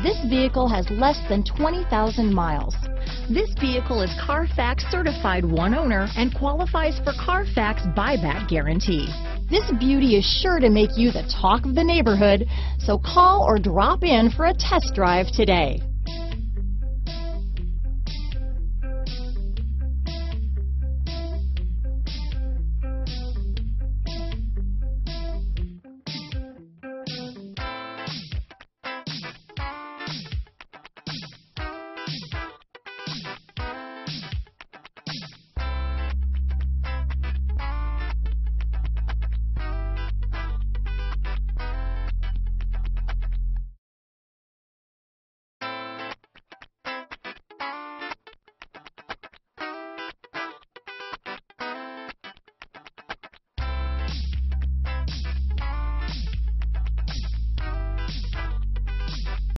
This vehicle has less than 20,000 miles. This vehicle is Carfax certified one owner and qualifies for Carfax buyback guarantee. This beauty is sure to make you the talk of the neighborhood, so call or drop in for a test drive today.